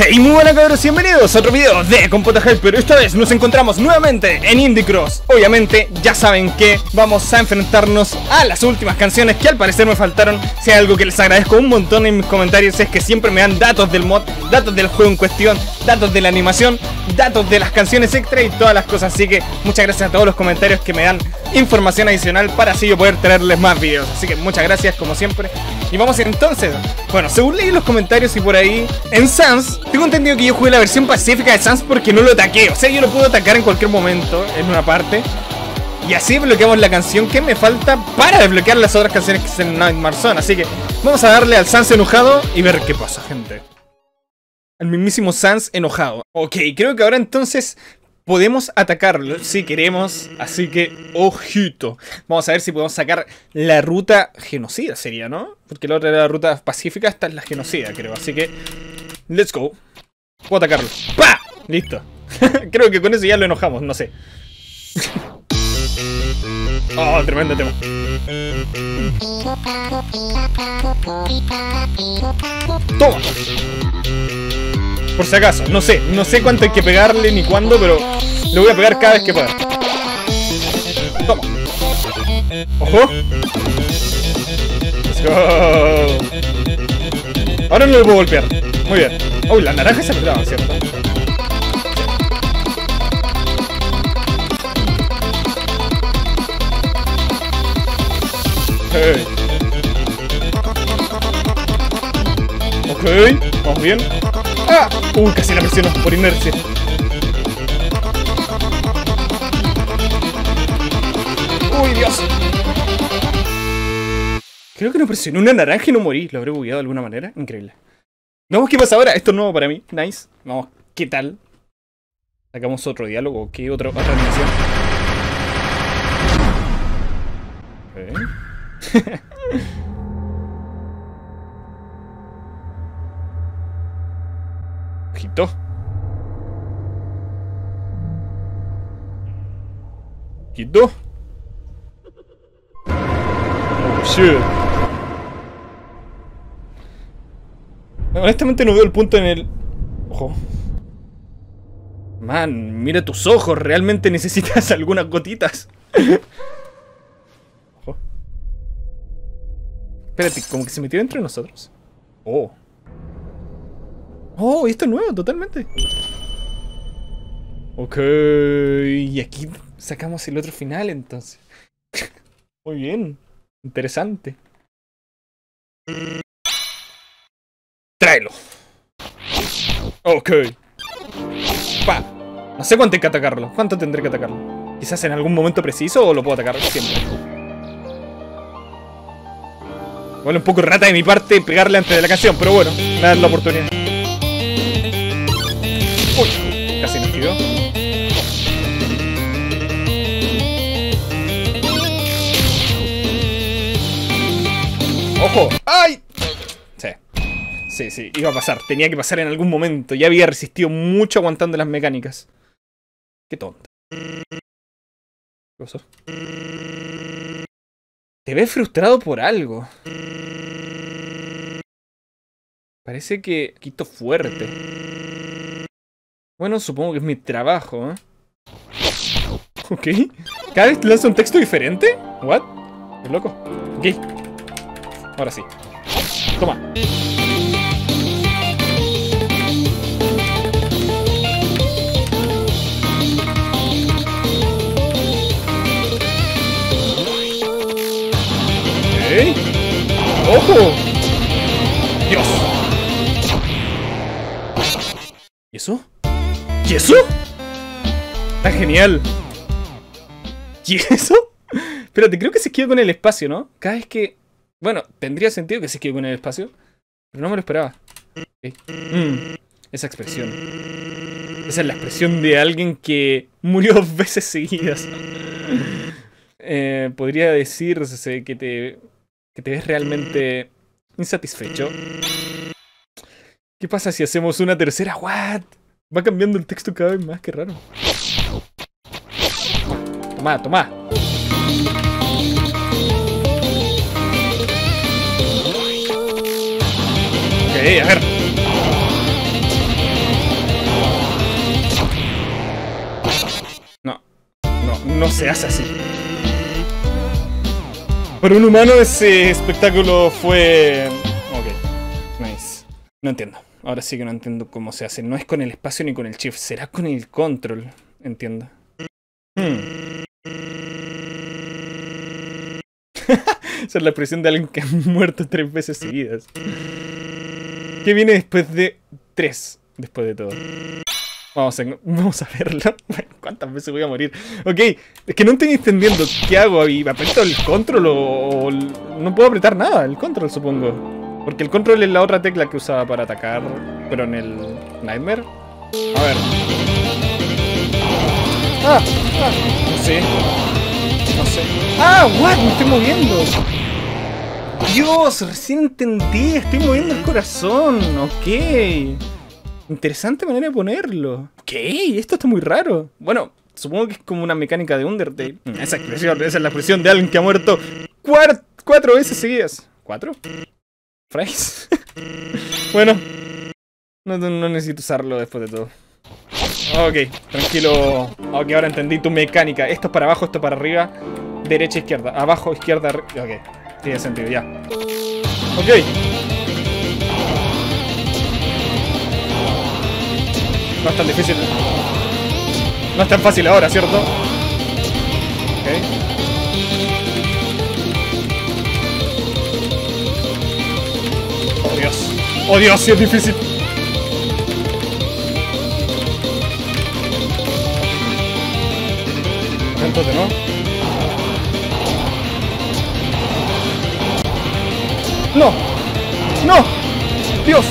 Hey, muy buenas cabros, bienvenidos a otro video de Compota Hyper Esta vez nos encontramos nuevamente en Indie Cross. Obviamente, ya saben que vamos a enfrentarnos a las últimas canciones que al parecer me faltaron. Si hay algo que les agradezco un montón en mis comentarios es que siempre me dan datos del mod, datos del juego en cuestión Datos de la animación, datos de las canciones extra y todas las cosas. Así que muchas gracias a todos los comentarios que me dan información adicional para así yo poder traerles más videos. Así que muchas gracias como siempre. Y vamos entonces, bueno, según leí los comentarios y por ahí En Sans tengo entendido que yo jugué la versión pacífica de Sans porque no lo ataqué. O sea, yo lo puedo atacar en cualquier momento, en una parte. Y así bloqueamos la canción que me falta para desbloquear las otras canciones que están en Nightmare Zone. Así que vamos a darle al Sans enojado y ver qué pasa, gente. Al mismísimo Sans enojado. Ok, creo que ahora entonces podemos atacarlo si queremos. Así que, ojito. Vamos a ver si podemos sacar la ruta genocida, sería, ¿no? Porque la otra era la ruta pacífica, esta es la genocida, creo. Así que, let's go. Puedo atacarlo. ¡Pah! Listo. Creo que con eso ya lo enojamos, no sé. oh, tremendo tema. Toma. Por si acaso, no sé, no sé cuánto hay que pegarle ni cuándo, pero le voy a pegar cada vez que pueda. Toma. Ojo. Let's go. Ahora no lo puedo golpear. Muy bien. Uy, la naranja se apretaba, ¿cierto? Hey. Ok, vamos bien. ¡Ah! Uy, casi la presionó por inercia. ¡Uy, Dios! Creo que no presioné una naranja y no morí. Lo habré bugueado de alguna manera. Increíble. Vamos, ¿qué pasa ahora? Esto es nuevo para mí. Nice. Vamos, ¿qué tal? Sacamos otro diálogo. ¿Qué otro, otra animación? Okay. Ojito. Ojito. Oh, shit. Honestamente no veo el punto en el... Ojo. Man, mira tus ojos. Realmente necesitas algunas gotitas. Ojo. Espérate, como que se metió entre nosotros. Oh. Oh, esto es nuevo, totalmente. Ok. Y aquí sacamos el otro final, entonces. Muy bien. Interesante. Ok. Pa. No sé cuánto hay que atacarlo. ¿Cuánto tendré que atacarlo? Quizás en algún momento preciso o lo puedo atacar siempre. Bueno, un poco rata de mi parte pegarle antes de la canción, pero bueno, me da la oportunidad. Uy, casi me tiró. ¡Ojo! ¡Ay! Sí. Sí, iba a pasar. Tenía que pasar en algún momento. Ya había resistido mucho aguantando las mecánicas. Qué tonto. ¿Qué pasó? Te ves frustrado por algo. Parece que quito fuerte. Bueno, supongo que es mi trabajo, ¿eh? Ok. ¿Cada vez lanza un texto diferente? ¿What? ¿Es loco? Ok. Ahora sí. Toma. ¡Ojo! ¡Dios! ¿Y eso? ¿Y eso? Está genial. ¿Y eso? Espérate, creo que se quedó con el espacio, ¿no? Cada vez que... Bueno, tendría sentido que se quede con el espacio. Pero no me lo esperaba. Mm, esa expresión. Esa es la expresión de alguien que murió dos veces seguidas. Eh, podría decirse que te, que te ves realmente insatisfecho. ¿Qué pasa si hacemos una tercera? ¿What? Va cambiando el texto cada vez más, qué raro. Tomá, tomá. Ok, a ver. No, no, no se hace así. Para un humano ese espectáculo fue... Ok, nice. No entiendo. Ahora sí que no entiendo cómo se hace. No es con el espacio ni con el shift. Será con el control. Entiendo. Hmm. Esa es la expresión de alguien que ha muerto tres veces seguidas. ¿Qué viene después de tres? Después de todo. Vamos a, verlo. ¿Cuántas veces voy a morir? Ok, es que no estoy entendiendo qué hago. ¿Y aprieto el control o, no puedo apretar nada? El control, supongo. Porque el control es la otra tecla que usaba para atacar, pero en el Nightmare. A ver. Ah, ah, sé. No sé. Ah, what, me estoy moviendo. Dios, recién entendí, estoy moviendo el corazón. Ok. Interesante manera de ponerlo. ¿Qué? Esto está muy raro. Bueno, supongo que es como una mecánica de Undertale. Mm, esa expresión, esa es la expresión de alguien que ha muerto cuatro veces seguidas. ¿Cuatro? ¿Fries? bueno, no, no, necesito usarlo después de todo. Ok, tranquilo. Ok, ahora entendí tu mecánica. Esto es para abajo, esto para arriba. Derecha, izquierda. Abajo, izquierda, Ok, tiene sentido, ya. Ok. No es tan difícil. No es tan fácil ahora, ¿cierto? Ok. Oh Dios. Oh Dios, sí es difícil. Entonces, ¿no? ¡No! ¡No! ¡Dios!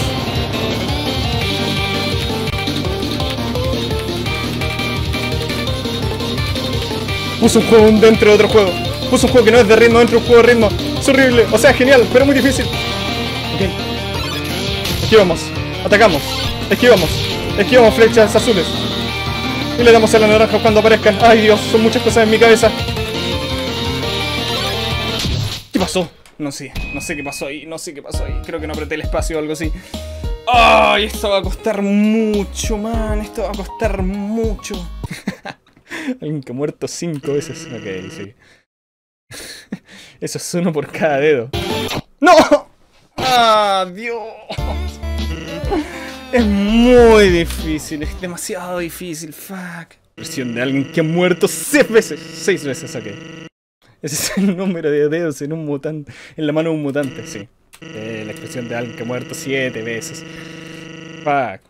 Puso un juego dentro de otro juego. Puso un juego que no es de ritmo dentro de un juego de ritmo. Es horrible. O sea, genial, pero muy difícil. Ok. Esquivamos. Atacamos. Esquivamos. Esquivamos flechas azules. Y le damos a la naranja cuando aparezcan. Ay Dios, son muchas cosas en mi cabeza. ¿Qué pasó? No sé, no sé qué pasó ahí, no sé qué pasó ahí. Creo que no apreté el espacio o algo así. ¡Ay! esto va a costar mucho, man. Esto va a costar mucho. Alguien que ha muerto cinco veces. Ok, sí. Eso es uno por cada dedo. ¡No! ¡Ah, Dios! Es muy difícil, es demasiado difícil, fuck. Versión de alguien que ha muerto seis veces. Seis veces, ok. Ese es el número de dedos en un mutante. En la mano de un mutante, sí. Eh, la expresión de alguien que ha muerto siete veces. Fuck.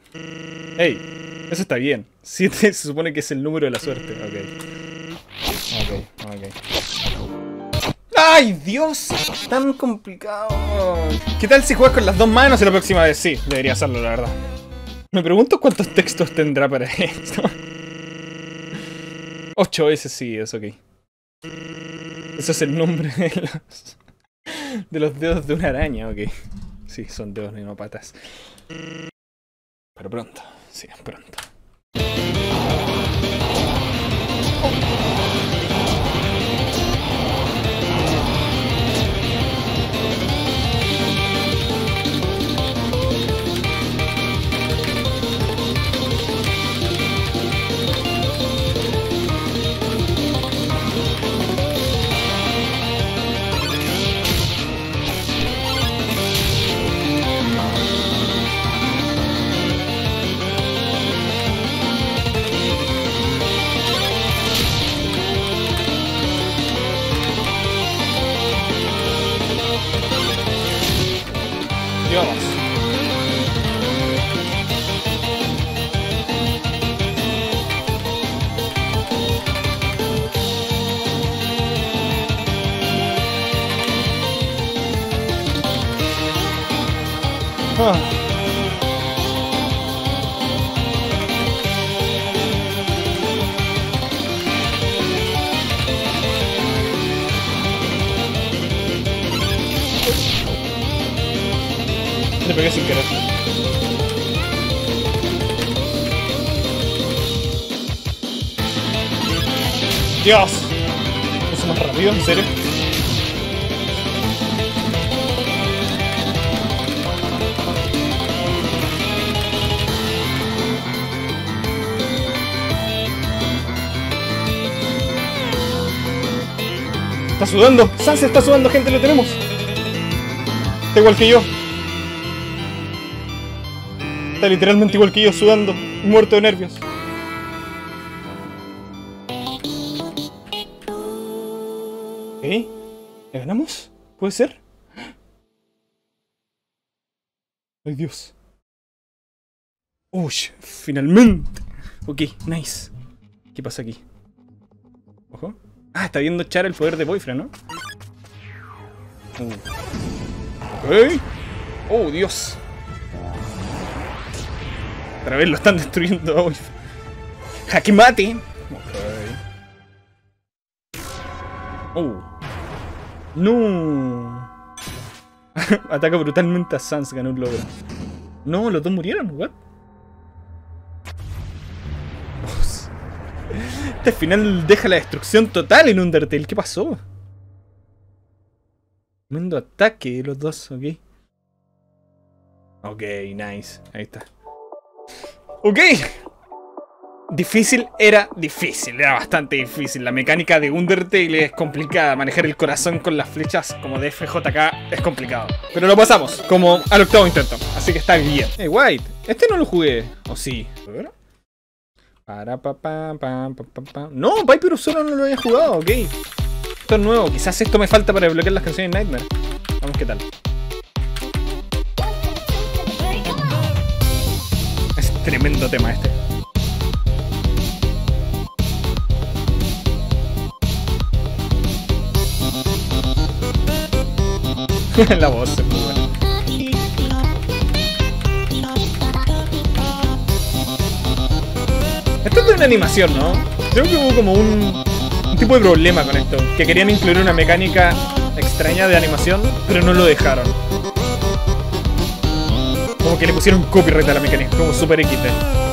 Hey, eso está bien. 7 se supone que es el número de la suerte. Ok. Ok, ok. ¡Ay, Dios! Tan complicado. ¿Qué tal si juegas con las dos manos y la próxima vez? Sí, debería hacerlo, la verdad. Me pregunto cuántos textos tendrá para esto. 8 veces sí, es ok. Eso es el nombre de los, de los dedos de una araña, ok. Sí, son dedos, no patas. Pero pronto. Sí, pronto. Dios. ¿Es más rápido? ¿En serio? Está sudando. Sans está sudando, gente, lo tenemos. Está igual que yo. Está literalmente igual que yo, sudando, muerto de nervios. Ganamos? ¿Puede ser? ¡Ay, Dios! ¡Uy! ¡Finalmente! Ok, nice. ¿Qué pasa aquí? Ojo. Ah, está viendo Char el poder de Boyfriend, ¿no? Uh. Ok. ¡Oh, Dios! Otra vez lo están destruyendo a Boyfriend. ¡Jaque! Ok. Oh. ¡No! Ataca brutalmente a Sans, ganó un logro. No, los dos murieron, what? Este final deja la destrucción total en Undertale. ¿Qué pasó? Tremendo ataque los dos, ok. Ok, nice. Ahí está. Ok. Difícil era difícil, era bastante difícil. La mecánica de Undertale es complicada. Manejar el corazón con las flechas como de FJK es complicado. Pero lo pasamos, como al octavo intento. Así que está bien. Hey, White, este no lo jugué. ¿O sí? Para pa No, solo no lo había jugado, ok. Esto es nuevo, quizás esto me falta para desbloquear las canciones de Nightmare. Vamos, ¿qué tal? Es tremendo tema este. La voz muy buena. Esto es de una animación, ¿no? Creo que hubo como un, un tipo de problema con esto. Que querían incluir una mecánica extraña de animación, pero no lo dejaron. Como que le pusieron copyright a la mecánica, como Super XT.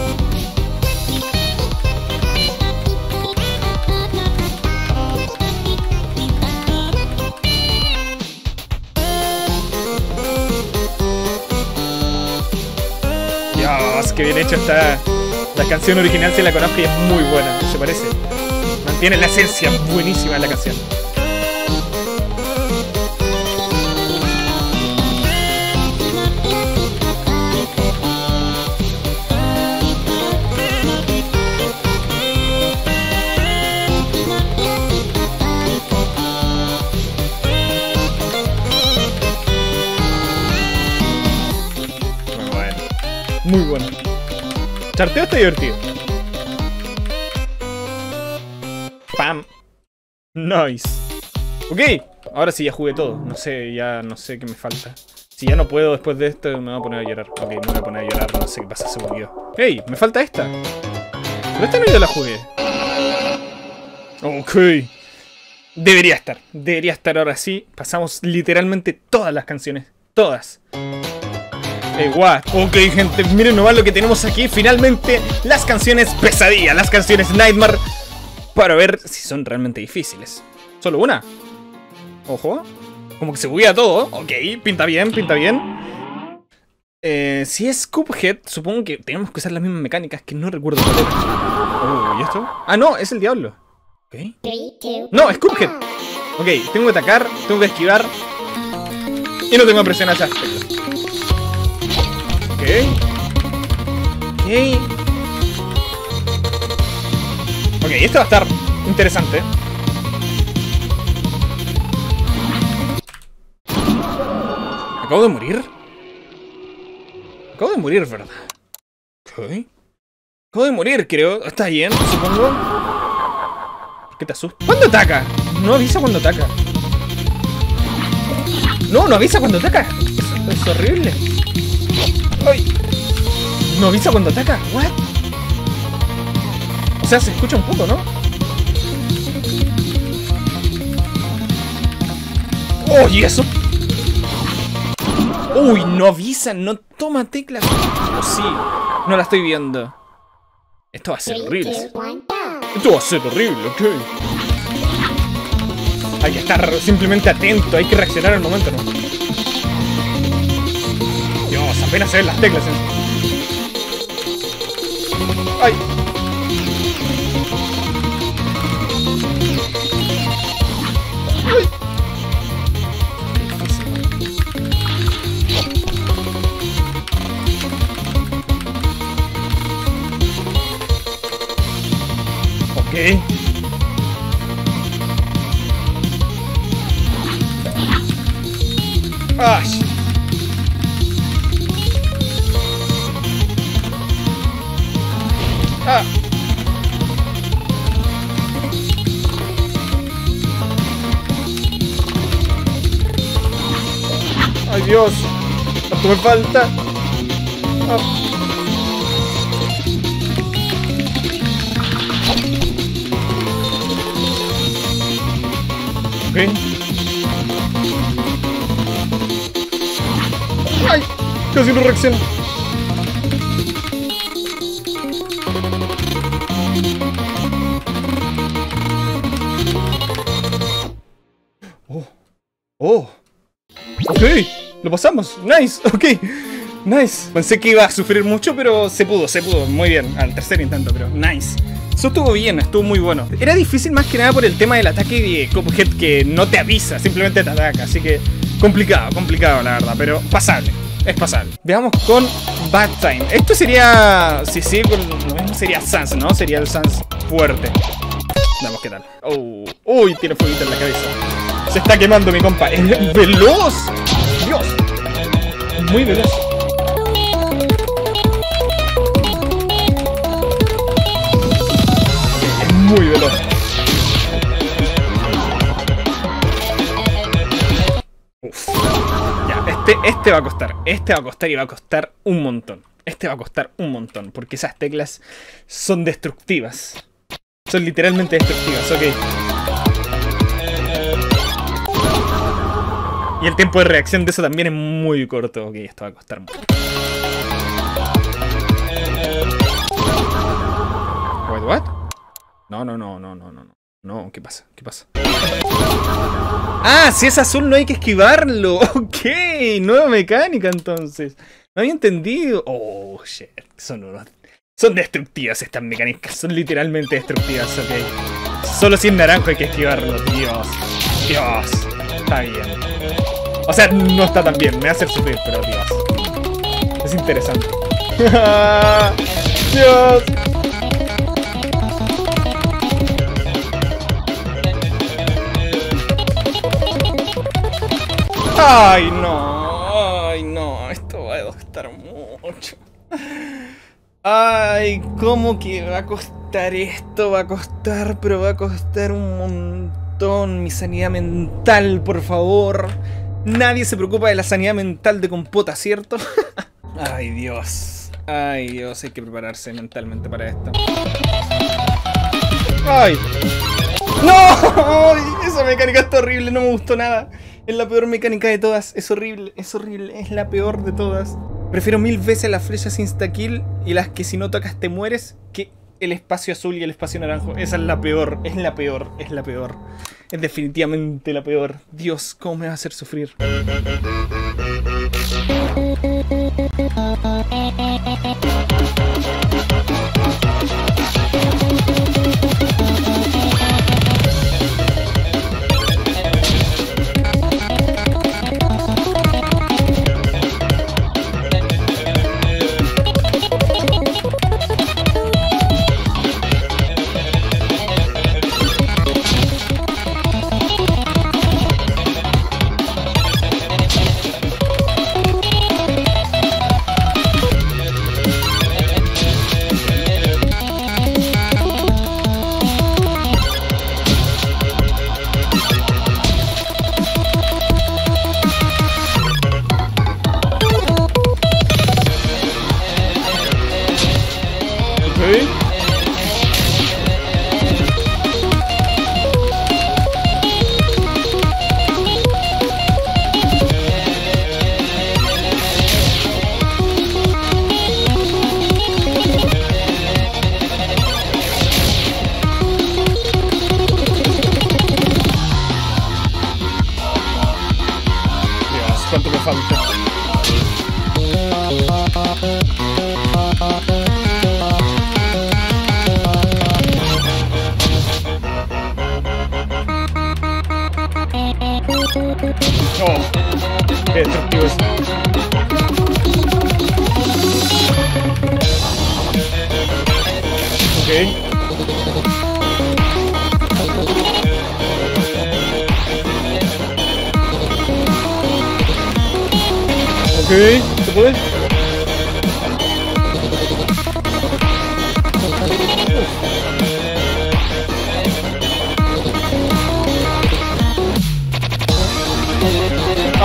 Qué bien hecho está. La canción original se la conozco y es muy buena, se parece. Mantiene la esencia buenísima de la canción. Muy bueno. Muy bueno. Charteo está divertido. Pam. Nice. Ok. Ahora sí ya jugué todo. No sé, ya no sé qué me falta. Si ya no puedo después de esto, me voy a poner a llorar. Ok, me voy a poner a llorar. No sé qué pasa, se murió. ¡Ey! Me falta esta. Pero esta no ya la jugué. Ok. Debería estar. Debería estar ahora sí. Pasamos literalmente todas las canciones. Todas. Eh, what? Ok, gente, miren nomás lo que tenemos aquí. Finalmente, las canciones pesadilla, las canciones Nightmare. Para ver si son realmente difíciles. Solo una. Ojo. Como que se buguea todo. Ok, pinta bien, pinta bien. Eh, si es Cuphead, supongo que tenemos que usar las mismas mecánicas que no recuerdo. Oh, ¿y esto? Ah, no, es el diablo. No, es Cuphead. Ok, tengo que atacar, tengo que esquivar. Y no tengo que presionar esas teclas. Ok. Esto va a estar interesante. ¿Acabo de morir? Acabo de morir, ¿verdad? Ok. Acabo de morir, creo. ¿Estás bien, supongo? ¿Por qué te asustas? ¿Cuándo ataca? No avisa cuando ataca. No, no avisa cuando ataca. Es, es horrible. ¡Ay! No avisa cuando ataca. ¿What? O sea, se escucha un poco, ¿no? ¡Oh, y eso! Uy, no avisa, no toma teclas. Oh, sí, no la estoy viendo. Esto va a ser horrible. Esto va a ser horrible, ok. Hay que estar simplemente atento, hay que reaccionar al momento, ¿no? apenas se ven las teclas. ¿eh? ¡Ay! ¡Ay! Falta? Ah. Ok. ¡Ay! Casi no reacciona. Oh. Oh. Ok. Lo pasamos. Nice. Ok. Nice. Pensé que iba a sufrir mucho, pero se pudo, se pudo. Muy bien. Al tercer intento, pero nice. Eso estuvo bien, estuvo muy bueno. Era difícil más que nada por el tema del ataque de Cuphead que no te avisa, simplemente te ataca. Así que complicado, complicado la verdad, pero pasable. Es pasable. Veamos con Bad Time. Esto sería... Si sí, con lo mismo sería Sans, ¿no? Sería el Sans fuerte. Veamos qué tal. Oh, uy, tiene fueguito en la cabeza. Se está quemando mi compa. ¡Es veloz! Muy veloz. Muy veloz. Uf. Ya, este, este va a costar. Este va a costar y va a costar un montón. Este va a costar un montón. Porque esas teclas son destructivas. Son literalmente destructivas, ok. Y el tiempo de reacción de eso también es muy corto. Ok, esto va a costar mucho. Wait, what? No, no, no, no, no, no. No, ¿qué pasa? ¿Qué pasa? Ah, si es azul no hay que esquivarlo. Ok, nueva mecánica entonces. No había entendido. Oh, shit. Son unos... Son destructivas estas mecánicas. Son literalmente destructivas, ok. Solo si es naranjo hay que esquivarlo. Dios. Dios. Está bien. O sea, no está tan bien. Me hace sufrir, pero Dios. Es interesante. Dios. Ay, no. Ay, no. Esto va a costar mucho. Ay, ¿cómo que va a costar esto? Va a costar, pero va a costar un montón. Mi sanidad mental, por favor. Nadie se preocupa de la sanidad mental de compota, ¿cierto? Ay, Dios. Ay, Dios, hay que prepararse mentalmente para esto. ¡Ay! ¡No! Esa mecánica está horrible, no me gustó nada. Es la peor mecánica de todas. Es horrible, es horrible, es la peor de todas. Prefiero mil veces las flechas insta-kill y las que si no tocas te mueres que el espacio azul y el espacio naranjo. Esa es la peor, es la peor, es la peor. Es definitivamente la peor. Dios, ¿cómo me va a hacer sufrir?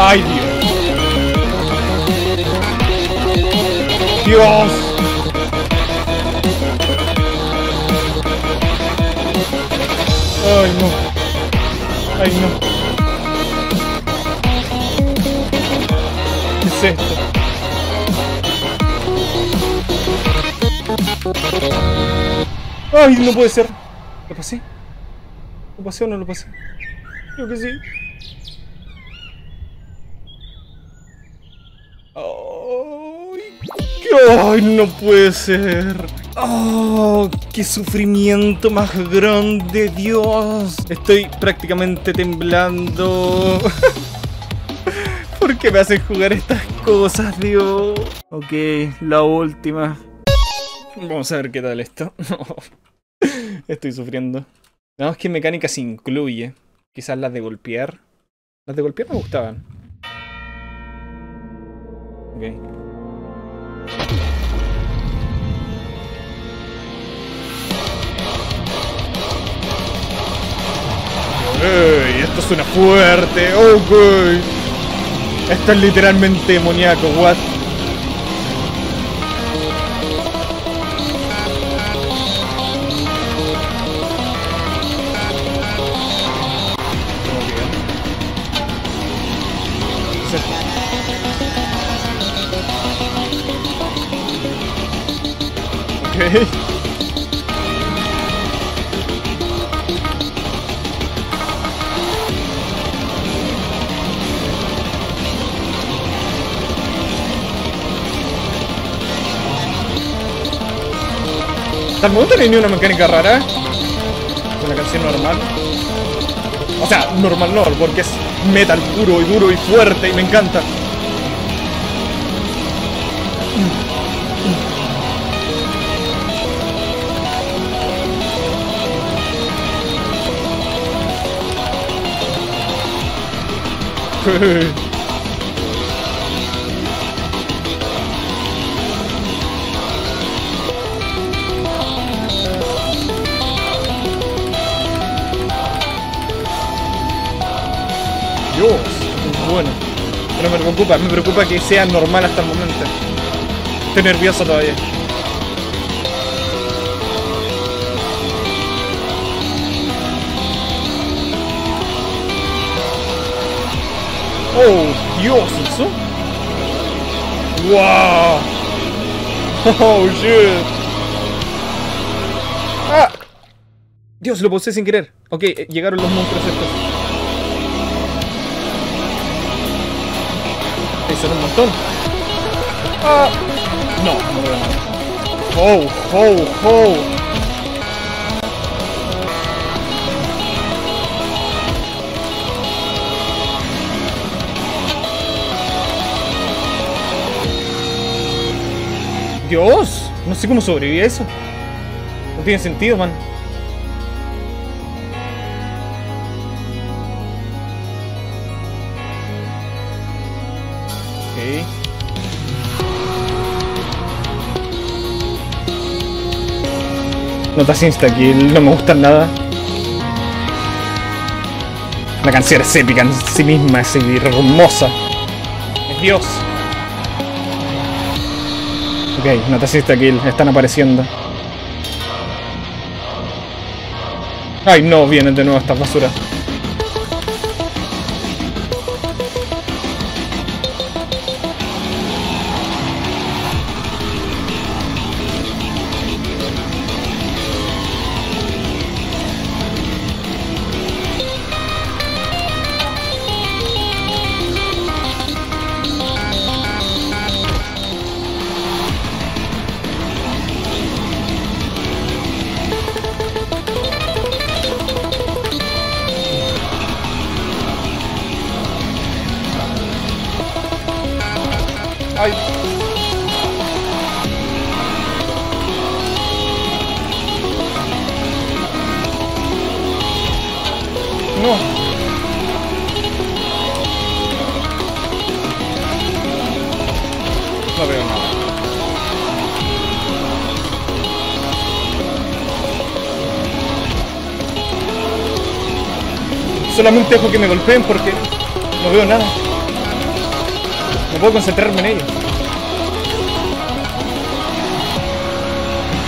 ¡Ay, Dios! ¡Dios! ¡Ay, no! ¡Ay, no! ¿Qué es esto? ¡Ay, no puede ser! ¿Lo pasé? ¿Lo pasé o no lo pasé? Creo que sí. ¡Ay, no puede ser! ¡Oh, qué sufrimiento más grande, Dios! Estoy prácticamente temblando. ¿Por qué me hacen jugar estas cosas, Dios? Ok, la última. Vamos a ver qué tal esto. Estoy sufriendo. Nada más que mecánica se incluye. Quizás las de golpear. Las de golpear me gustaban. Ok. ¡Ey! Esto suena fuerte. ¡Ok! Esto es literalmente demoníaco, what? Okay. No hay ni una mecánica rara. Con la canción normal. O sea, normal no, porque es metal puro y duro y fuerte y me encanta. bueno. No me preocupa, me preocupa que sea normal hasta el momento. Estoy nervioso todavía. Oh, Dios, ¿eso? ¡Wow! Oh, shit. ¡Ah! Dios, lo puse sin querer. Ok, eh, llegaron los monstruos estos. Son un montón. Ah, no, no veo nada. ¡Oh, oh, oh! Dios, no sé cómo sobreviví a eso. No tiene sentido, man. Notas insta-kill, no me gustan nada. La canción es épica en sí misma, es hermosa. Es Dios. Ok, notas insta-kill, están apareciendo. Ay no, vienen de nuevo estas basuras. Ay. No. no veo nada. Solamente dejo que me golpeen porque no veo nada. No puedo concentrarme en ellos. Ok.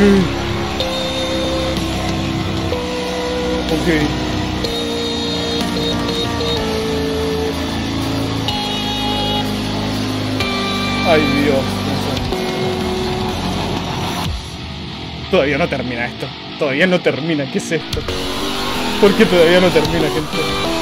Ok. Ay Dios. Todavía no termina esto. Todavía no termina. ¿Qué es esto? ¿Por qué todavía no termina, gente?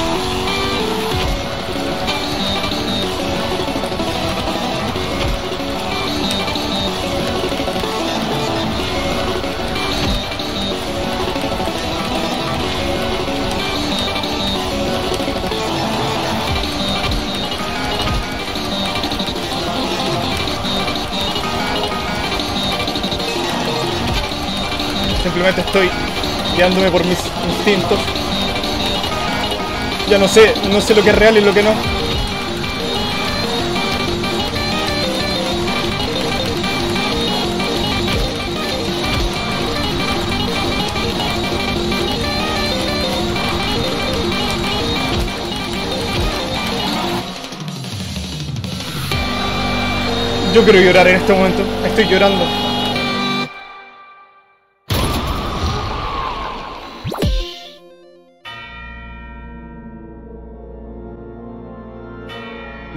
Simplemente estoy guiándome por mis instintos. Ya no sé, no sé lo que es real y lo que no. Yo quiero llorar en este momento. Estoy llorando.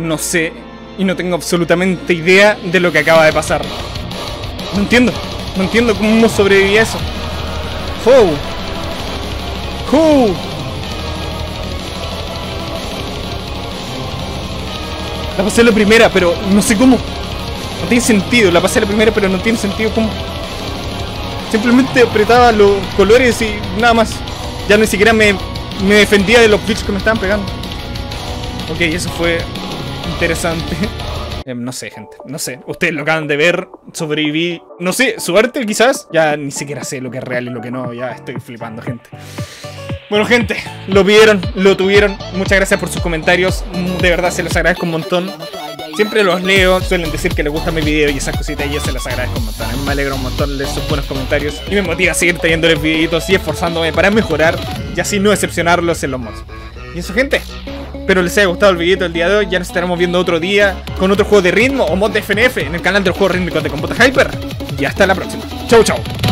No sé y no tengo absolutamente idea de lo que acaba de pasar. No entiendo. No entiendo cómo sobreviví a eso. ¡Fou! ¡Hu! La pasé la primera, pero no sé cómo. No tiene sentido. La pasé la primera, pero no tiene sentido cómo. Simplemente apretaba los colores y nada más. Ya ni siquiera me, me defendía de los bichos que me estaban pegando. Ok, eso fue interesante. Eh, no sé, gente. No sé. Ustedes lo acaban de ver. Sobreviví. No sé, suerte quizás. Ya ni siquiera sé lo que es real y lo que no. Ya estoy flipando, gente. Bueno, gente, lo vieron, lo tuvieron. Muchas gracias por sus comentarios. De verdad, se los agradezco un montón. Siempre los leo, suelen decir que les gusta mi video y esas cositas y yo se los agradezco un montón. Me alegra un montón de sus buenos comentarios y me motiva a seguir trayéndoles videitos y esforzándome para mejorar y así no decepcionarlos en los mods. Y eso, gente. Espero les haya gustado el video del día de hoy. Ya nos estaremos viendo otro día con otro juego de ritmo o mod de FNF en el canal del juego rítmico de Compota Hyper. Y hasta la próxima. Chau, chau.